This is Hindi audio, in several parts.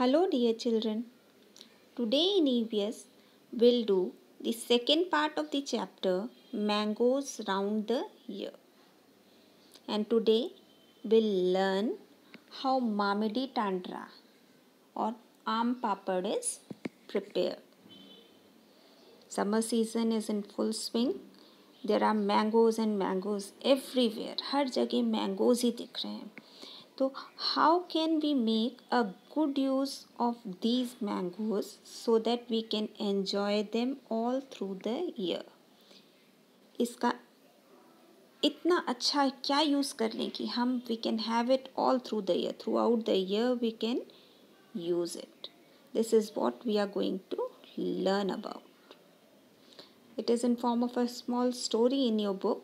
Hello, dear children. Today in EVS, we'll do the second part of the chapter Mangoes Round the Year. And today we'll learn how Mamidi Tandra or Aam Papad is prepared. Summer season is in full swing. There are mangoes and mangoes everywhere. हर जगह मैंगोज ही दिख रहे हैं तो how can we make a Good use of these mangoes so that we can enjoy them all through the year इसका इतना अच्छा क्या यूज़ कर लें कि हम we can have it all through the year throughout the year we can use it this is what we are going to learn about. It is in form of a small story in your book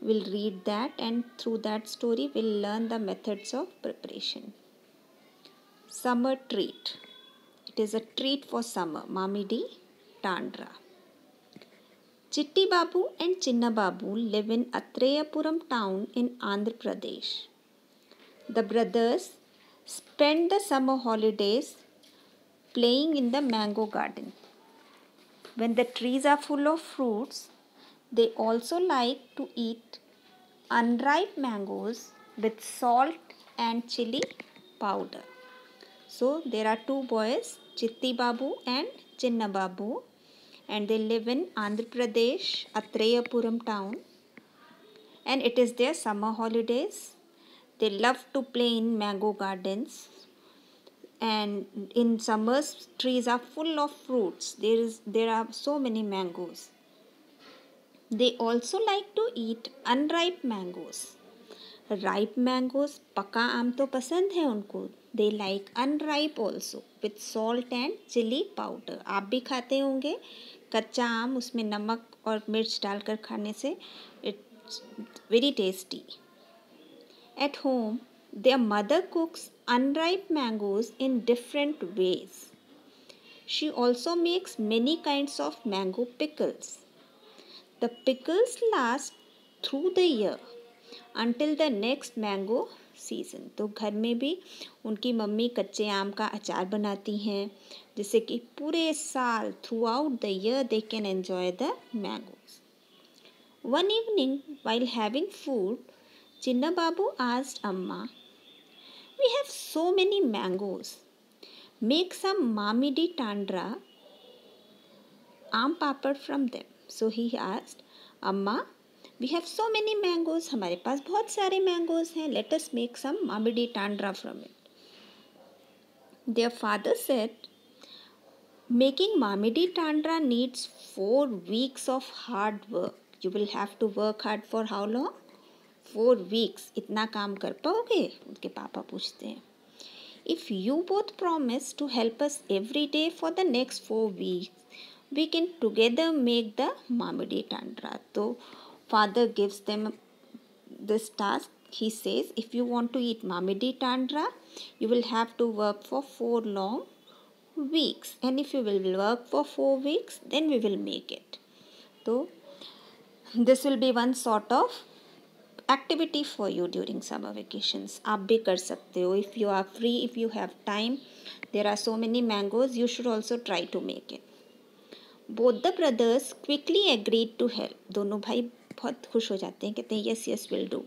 We'll read that and through that story we'll learn the methods of preparation. Summer treat. It is a treat for summer. Mamidi Tandra. Chitti Babu and Chinna Babu live in Atreyapuram town in Andhra Pradesh. The brothers spend the summer holidays playing in the mango garden. When the trees are full of fruits, they also like to eat unripe mangoes with salt and chili powder. So there are two boys, Chitti Babu and Chinna Babu, and they live in Andhra Pradesh, Atreyapuram town. And it is their summer holidays. They love to play in mango gardens. And in summers, trees are full of fruits. There is there are so many mangoes. They also like to eat unripe mangoes. Ripe mangoes पका आम तो पसंद है उनको they like unripe also with salt and chilli powder आप भी खाते होंगे। कच्चा आम उसमें नमक और मिर्च डालकर खाने से it's very tasty at home their mother cooks unripe mangoes in different ways she also makes many kind of mango pickles the pickles last through the year until the next mango season तो घर में भी उनकी मम्मी कच्चे आम का अचार बनाती हैं, जिससे कि पूरे साल throughout the year they can enjoy the mangoes one evening while having food Chinna Babu asked Amma we have so many mangoes make some mamidi tandra aam papad from them so he asked Amma we have so many mangoes हमारे पास बहुत सारे मैंगोज हैं. Let make some mamidi tandra from it their father said making mamidi tandra needs four weeks of hard work you will have to work hard for how long four weeks इतना काम कर पाओगे? उनके पापा पूछते हैं। If you both promise to help us every day for the next four weeks we can together make the Mamidi Tandra. So father gives them this task. He says, if you want to eat Mamidi Tandra, you will have to work for four long weeks. And if you will work for four weeks, then we will make it. So this will be one sort of activity for you during summer vacations. आप भी कर सकते हो. If you are free, if you have time, there are so many mangoes, you should also try to make it. Both the brothers quickly agreed to help दोनों भाई बहुत खुश हो जाते हैं, कहते हैं yes yes will do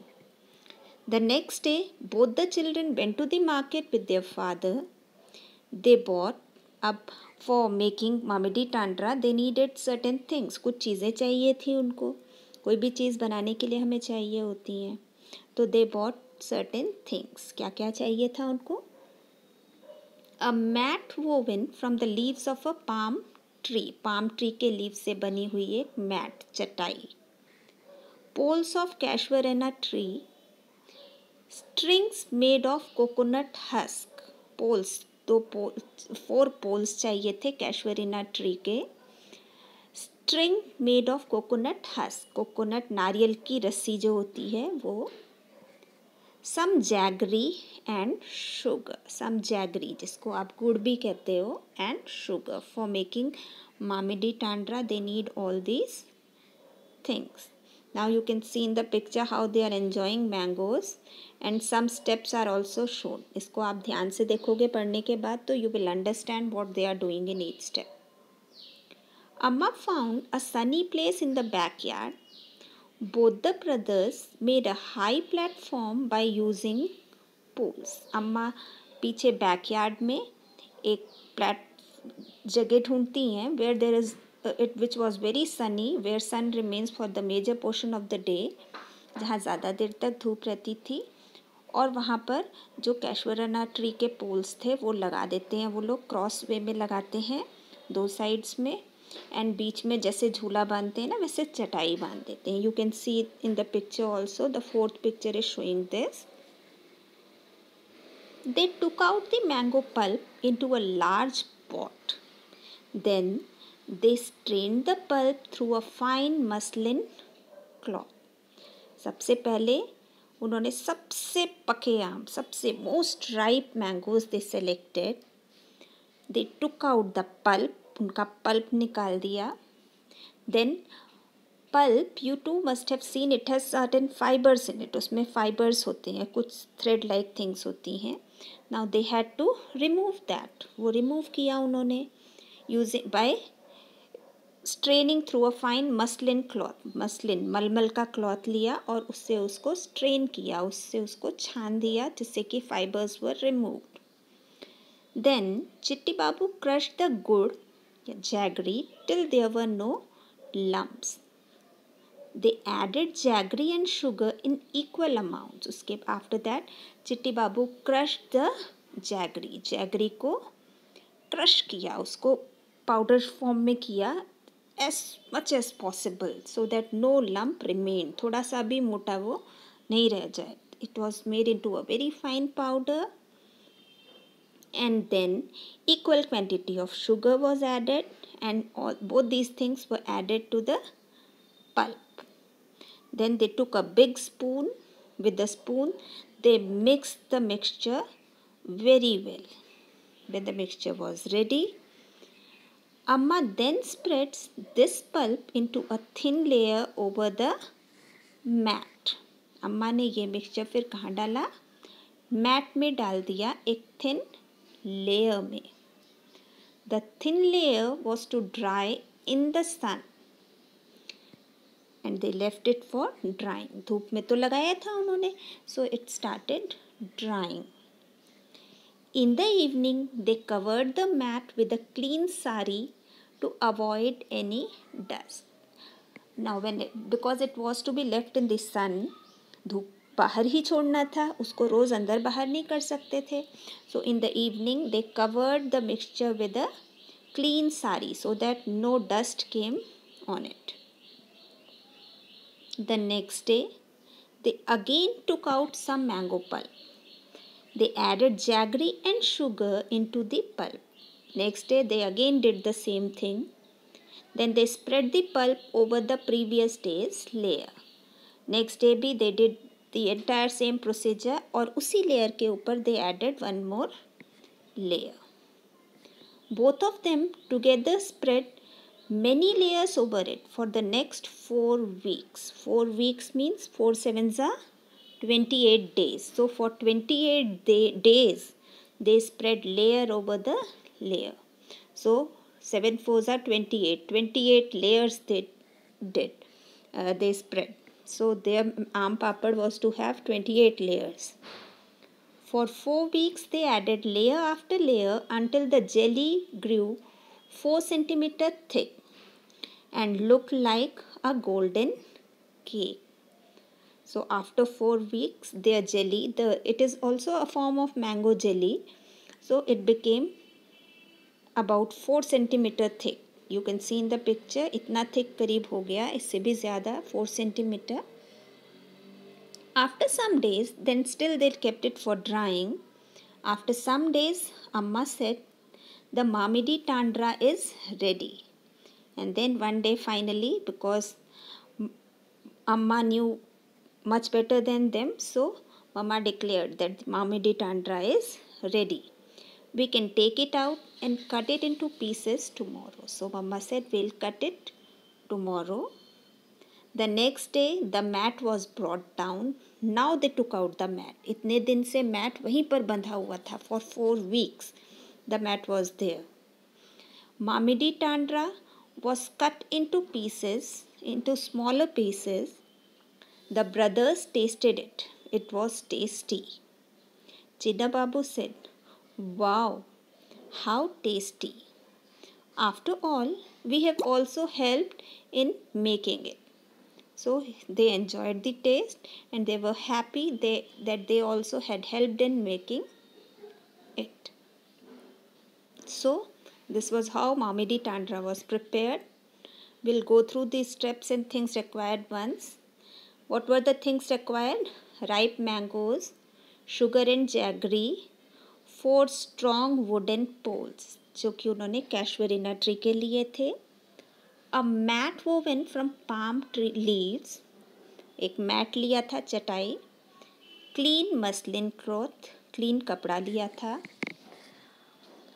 the next day both the children went to the market with their father they bought up for making mamidi tandra they needed certain things कुछ चीज़ें चाहिए थी उनको। कोई भी चीज़ बनाने के लिए हमें चाहिए होती हैं। तो दे बॉट सर्टेन थिंग्स क्या क्या चाहिए था उनको? A mat woven from the leaves of a palm tree palm tree के लीव से बनी हुई एक मैट चटाई। Poles of casuarina tree strings made of coconut husk poles दो पोल फोर पोल्स चाहिए थे कैशवरिना ट्री के string made of coconut husk coconut नारियल की रस्सी जो होती है वो some jaggery and sugar some jaggery जिसको आप गुड़ भी कहते हो and sugar for making mamidi tandra they need all these things now you can see in the picture how they are enjoying mangoes and some steps are also shown इसको आप ध्यान से देखोगे पढ़ने के बाद तो you will understand what they are doing in each step Amma found a sunny place in the backyard both the brothers made a high platform by using poles अम्मा पीछे बैकयार्ड में एक प्लेट जगह ढूंढती हैं where there is it which was very sunny where sun remains for the major portion of the day जहाँ ज़्यादा देर तक धूप रहती थी, और वहाँ पर जो कैशवरना ट्री के पोल्स थे, वो लगा देते हैं, वो लोग क्रॉस वे में लगाते हैं, दो साइड्स में एंड बीच में जैसे झूला बांधते हैं ना, वैसे चटाई बाँध देते हैं you can see in the picture also the fourth picture is showing this They took out the mango pulp into a large pot. Then they strained the pulp through a fine muslin cloth. सबसे पहले उन्होंने सबसे पके आम सबसे most ripe mangoes they selected they took out the pulp उनका पल्प निकाल दिया. Then pulp you too must have seen it has certain fibres in it उसमें फाइबर्स होते हैं, कुछ थ्रेड लाइक थिंग्स होती हैं. Now they had to remove that वो रिमूव किया उन्होंने using by straining through a fine muslin cloth muslin मलमल का क्लॉथ लिया और उससे उसको स्ट्रेन किया, उससे उसको छान दिया जिससे कि fibres were removed then Chitti Babu crush the gur, या jaggery till there were no lumps they added jaggery and sugar in equal amount उसके after that Chitti Babu crush the jaggery jaggery को क्रश किया, उसको पाउडर फॉर्म में किया as much as possible so that no lump remain थोड़ा सा भी मोटा वो नहीं रह जाए it was made into a very fine powder and then equal quantity of sugar was added and all, both these things were added to the pulp then they took a big spoon with the spoon they mixed the mixture very well when the mixture was ready Amma then spreads this pulp into a thin layer over the mat. अम्मा ने ये मिक्सचर फिर कहाँ डाला मैट में डाल दिया एक थिन लेयर में the thin layer was to dry in the sun and they left it for drying धूप में तो लगाया था उन्होंने so it started drying In the evening, they covered the mat with a clean sari to avoid any dust. Now when it, because it was to be left in the sun धूप बाहर ही छोड़ना था उसको रोज़ अंदर बाहर नहीं कर सकते थे। So in the evening they covered the mixture with a clean sari so that no dust came on it the next day they again took out some mango pulp they added jaggery and sugar into the pulp Next day, they again did the same thing. Then they spread the pulp over the previous day's layer. Next day भी they did the entire same procedure और उसी layer के ऊपर they added one more layer. Both of them together spread many layers over it for the next four weeks. Four weeks means four sevens are 28 days. So for 28 day, days, they spread layer over the layer. So 7 fours are 28. 28 layers they did. Uh, they spread. So their aam papad was to have 28 layers. For 4 weeks they added layer after layer until the jelly grew 4 centimeter thick and looked like a golden cake. So after four weeks, their jelly, the it is also a form of mango jelly. So it became about four centimeter thick. You can see in the picture, इतना thick करीब हो गया इससे भी ज़्यादा four centimeter. After some days, then still they kept it for drying. After some days, Amma said, the Mamidi Tandra is ready. And then one day finally, because Amma knew much better than them. So Mama declared that Mamidi Tandra is ready. We can take it out and cut it into pieces tomorrow. So Mama said we'll cut it tomorrow. The next day the mat was brought down now they took out the mat इतने दिन से मैट वहीं पर बंधा हुआ था for four weeks the mat was there mamidi tandra was cut into pieces into smaller pieces the brothers tasted it it was tasty Chinna how tasty! After all, we have also helped in making it. So they enjoyed the taste and they were happy they, that they also had helped in making it. So this was how Mamidi tandra was prepared. We'll go through the steps and things required once. What were the things required? Ripe mangoes, sugar and jaggery, four strong wooden poles, जो कि उन्होंने कैशवेरिना ट्री के लिए थे। A mat woven from palm tree leaves, एक मैट लिया था चटाई, क्लीन मसलिन क्लॉथ, क्लीन कपड़ा लिया था।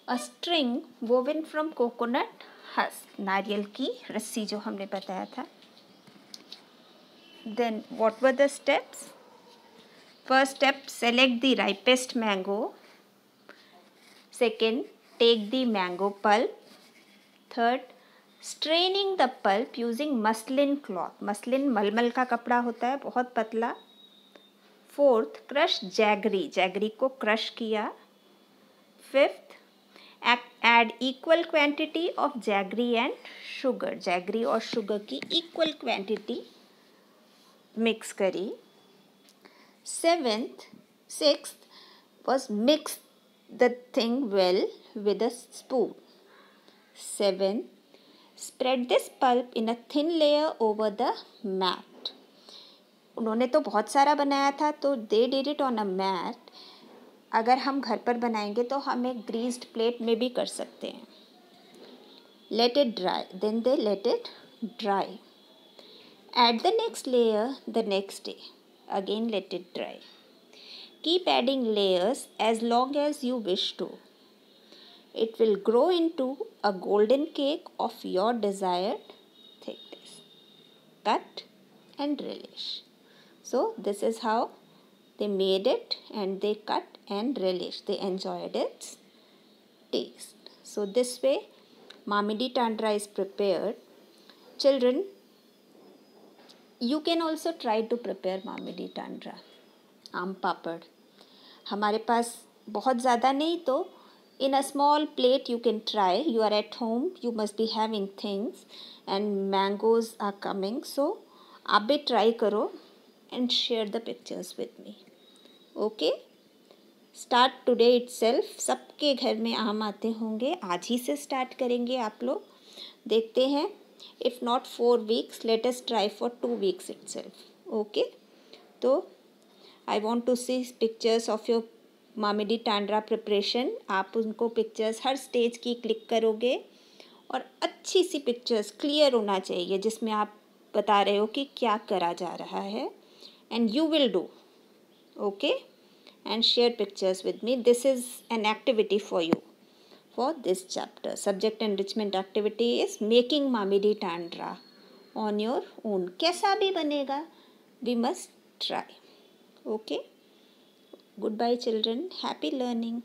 A string woven from coconut husk, नारियल की रस्सी जो हमने बताया था। Then what were the steps? First step, select the ripest mango. Second take the mango pulp. Third, straining the pulp using muslin cloth muslin मलमल का कपड़ा होता है बहुत पतला. फोर्थ क्रश जैगरी जैगरी को क्रश किया. Fifth add equal quantity of jaggery and sugar jaggery और शुगर की इक्वल क्वांटिटी मिक्स करी. Seventh six was mix the thing well with a spoon. 7. Spread this pulp in a thin layer over the mat. उन्होंने तो बहुत सारा बनाया था तो they did it on a mat अगर हम घर पर बनाएँगे तो हम एक ग्रीस्ड प्लेट में भी कर सकते हैं let it dry then they let it dry at the next layer the next day again let it dry keep adding layers as long as you wish to. It will grow into a golden cake of your desired thickness. Cut and relish. So this is how they made it and they cut and relish. They enjoyed its taste. So this way Mamidi tundra is prepared. Children, you can also try to prepare Mamidi tundra. Am papad. हमारे पास बहुत ज़्यादा नहीं तो in a small plate you can try. You are at home, you must be having things and mangoes are coming. So, आप भी ट्राई करो and share the pictures with me okay start today itself सबके घर में आम आते होंगे. आज ही से स्टार्ट करेंगे आप लोग. देखते हैं. If not four weeks latest try for two weeks itself okay तो I want to see pictures of your mamidi tandra preparation आप उनको पिक्चर्स हर स्टेज की क्लिक करोगे और अच्छी सी पिक्चर्स क्लियर होना चाहिए, जिसमें आप बता रहे हो कि क्या करा जा रहा है। And you will do okay and share pictures with me this is an activity for you for this chapter subject enrichment activity is making mamidi tandra on your own कैसा भी बनेगा we must try okay Goodbye, children. Happy learning.